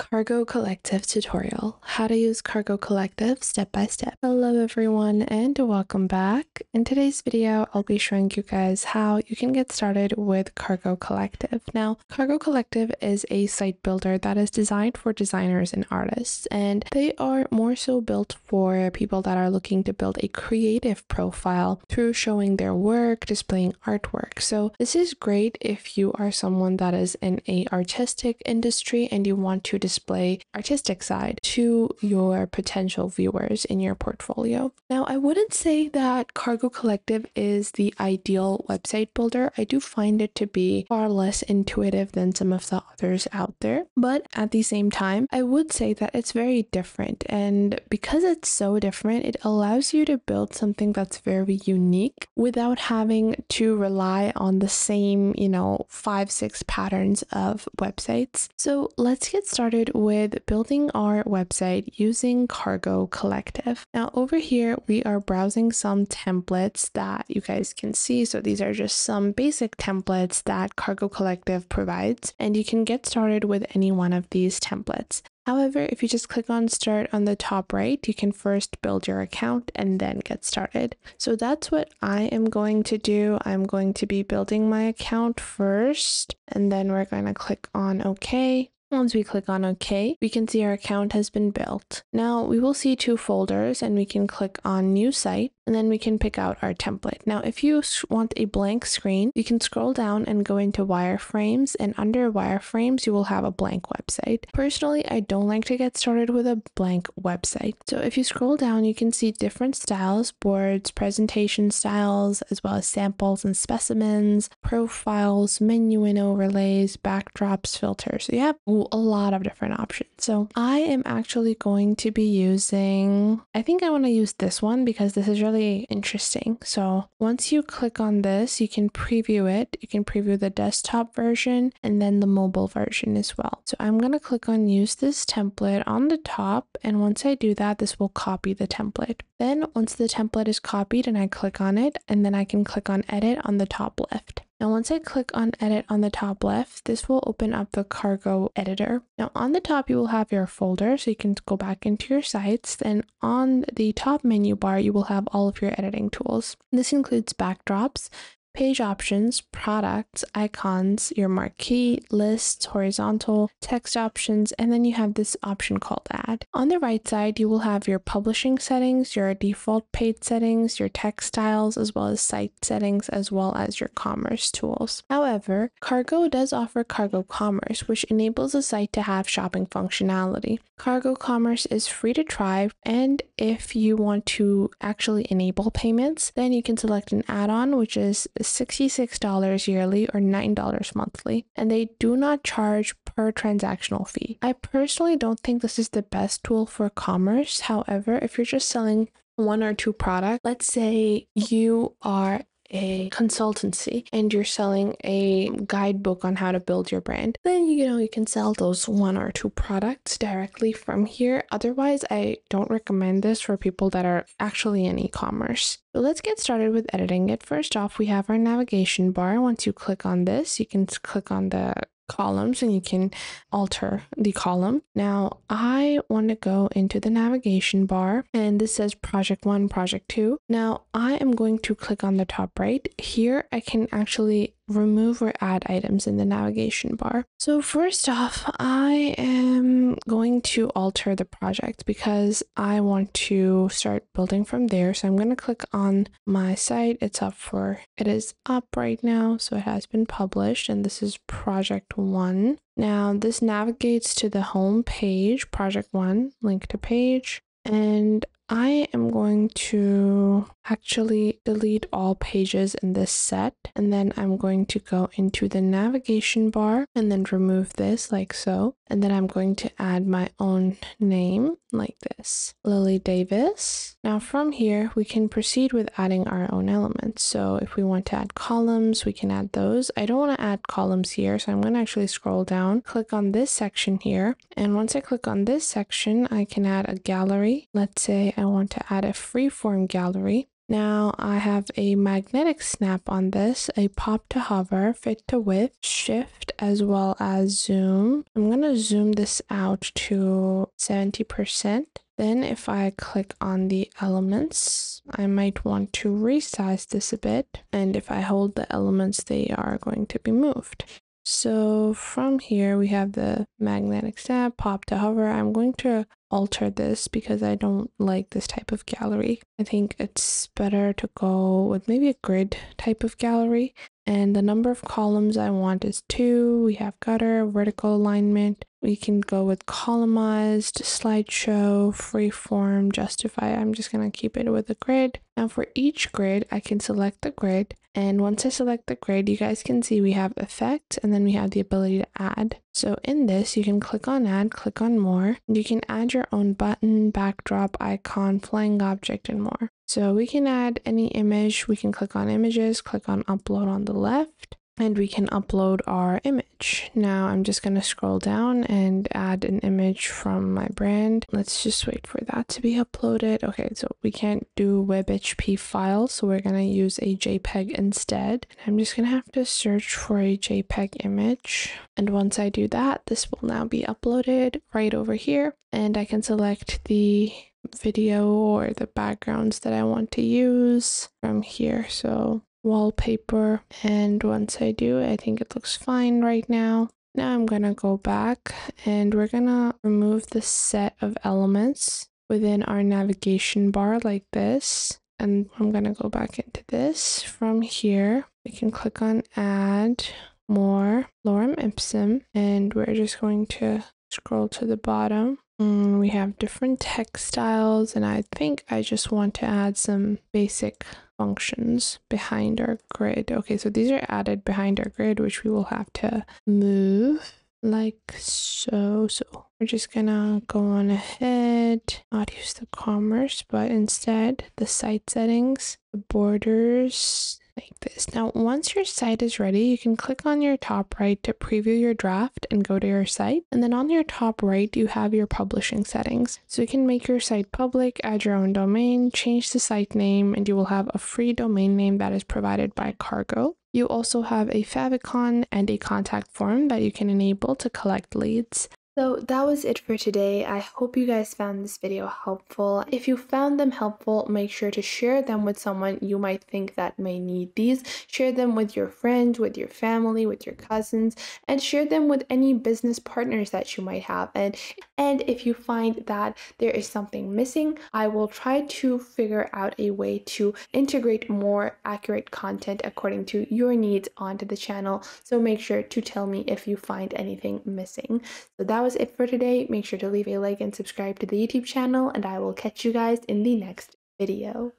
Cargo Collective tutorial, how to use Cargo Collective step by step. Hello everyone and welcome back. In today's video, I'll be showing you guys how you can get started with Cargo Collective. Now, Cargo Collective is a site builder that is designed for designers and artists, and they are more so built for people that are looking to build a creative profile through showing their work, displaying artwork. So this is great if you are someone that is in a artistic industry and you want to display artistic side to your potential viewers in your portfolio. Now, I wouldn't say that Cargo Collective is the ideal website builder. I do find it to be far less intuitive than some of the others out there. But at the same time, I would say that it's very different. And because it's so different, it allows you to build something that's very unique without having to rely on the same, you know, five, six patterns of websites. So let's get started started with building our website using Cargo Collective. Now over here, we are browsing some templates that you guys can see. So these are just some basic templates that Cargo Collective provides, and you can get started with any one of these templates. However, if you just click on start on the top right, you can first build your account and then get started. So that's what I am going to do. I'm going to be building my account first, and then we're going to click on OK. Once we click on OK, we can see our account has been built. Now we will see two folders and we can click on New Site and then we can pick out our template. Now, if you want a blank screen, you can scroll down and go into wireframes and under wireframes, you will have a blank website. Personally, I don't like to get started with a blank website. So if you scroll down, you can see different styles, boards, presentation styles, as well as samples and specimens, profiles, menu and overlays, backdrops, filters. So you have a lot of different options. So I am actually going to be using, I think I want to use this one because this is really really interesting. So once you click on this, you can preview it. You can preview the desktop version and then the mobile version as well. So I'm going to click on use this template on the top. And once I do that, this will copy the template. Then once the template is copied and I click on it, and then I can click on edit on the top left. Now, once I click on edit on the top left, this will open up the cargo editor. Now on the top, you will have your folder, so you can go back into your sites. Then on the top menu bar, you will have all of your editing tools. This includes backdrops, page options, products, icons, your marquee, lists, horizontal, text options, and then you have this option called add. On the right side, you will have your publishing settings, your default page settings, your text styles, as well as site settings, as well as your commerce tools. However, Cargo does offer Cargo Commerce, which enables a site to have shopping functionality. Cargo Commerce is free to try, and if you want to actually enable payments, then you can select an add-on, which is $66 yearly or $9 monthly, and they do not charge per transactional fee. I personally don't think this is the best tool for commerce. However, if you're just selling one or two products, let's say you are a consultancy and you're selling a guidebook on how to build your brand, then you know you can sell those one or two products directly from here. Otherwise, I don't recommend this for people that are actually in e-commerce. So let's get started with editing it. First off, we have our navigation bar. Once you click on this, you can click on the columns and you can alter the column. Now I want to go into the navigation bar and this says project one, project two. Now I am going to click on the top right. Here I can actually remove or add items in the navigation bar. So first off, I am going to alter the project because I want to start building from there. So I'm going to click on my site. It's up for, it is up right now. So it has been published and this is project one. Now this navigates to the home page, project one, link to page. And I am going to actually delete all pages in this set and then I'm going to go into the navigation bar and then remove this like so and then I'm going to add my own name like this Lily Davis. Now from here we can proceed with adding our own elements. So if we want to add columns we can add those. I don't want to add columns here so I'm going to actually scroll down click on this section here and once I click on this section I can add a gallery. Let's say I want to add a freeform gallery Now I have a magnetic snap on this, a pop to hover, fit to width, shift, as well as zoom. I'm going to zoom this out to 70%. Then if I click on the elements, I might want to resize this a bit. And if I hold the elements, they are going to be moved. So from here, we have the magnetic snap, pop to hover. I'm going to alter this because I don't like this type of gallery. I think it's better to go with maybe a grid type of gallery. And the number of columns I want is two. We have gutter, vertical alignment. We can go with columnized, slideshow, freeform, justify. I'm just going to keep it with a grid. Now for each grid, I can select the grid and once I select the grid, you guys can see we have effect and then we have the ability to add. So in this, you can click on add, click on more. You can add your own button, backdrop, icon, flying object, and more. So we can add any image. We can click on images, click on upload on the left and we can upload our image. Now I'm just going to scroll down and add an image from my brand. Let's just wait for that to be uploaded. Okay, so we can't do WebP files, so we're going to use a JPEG instead. I'm just going to have to search for a JPEG image. And once I do that, this will now be uploaded right over here. And I can select the video or the backgrounds that I want to use from here. So wallpaper and once I do I think it looks fine right now. Now I'm gonna go back and we're gonna remove the set of elements within our navigation bar like this and I'm gonna go back into this from here we can click on add more lorem ipsum and we're just going to scroll to the bottom mm, we have different text styles and I think I just want to add some basic functions behind our grid. Okay, so these are added behind our grid, which we will have to move like so. So we're just gonna go on ahead, not use the commerce, but instead the site settings, the borders, like this. Now, once your site is ready, you can click on your top right to preview your draft and go to your site. And then on your top right, you have your publishing settings. So you can make your site public, add your own domain, change the site name, and you will have a free domain name that is provided by Cargo. You also have a favicon and a contact form that you can enable to collect leads. So that was it for today. I hope you guys found this video helpful. If you found them helpful, make sure to share them with someone you might think that may need these. Share them with your friends, with your family, with your cousins, and share them with any business partners that you might have. And and if you find that there is something missing, I will try to figure out a way to integrate more accurate content according to your needs onto the channel. So make sure to tell me if you find anything missing. So that was was it for today. Make sure to leave a like and subscribe to the YouTube channel, and I will catch you guys in the next video.